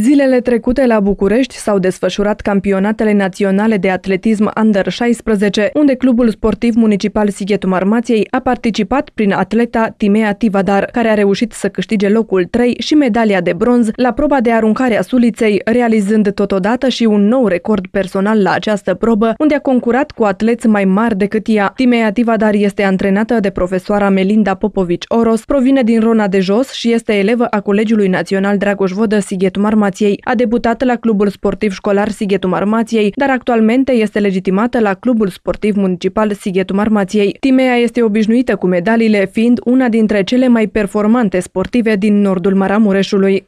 Zilele trecute la București s-au desfășurat campionatele naționale de atletism Under 16, unde clubul sportiv municipal Sighetul Marmației a participat prin atleta Timea Tivadar, care a reușit să câștige locul 3 și medalia de bronz la proba de aruncare a suliței, realizând totodată și un nou record personal la această probă, unde a concurat cu atleți mai mari decât ea. Timea Tivadar este antrenată de profesoara Melinda Popovici Oros, provine din Rona de Jos și este elevă a Colegiului Național Dragoș Vodă Sighetul Marmației Marmației. A debutat la clubul sportiv școlar Sighetul Marmației, dar actualmente este legitimată la clubul sportiv municipal Sighetul Marmației. Timea este obișnuită cu medaliile, fiind una dintre cele mai performante sportive din nordul Maramureșului.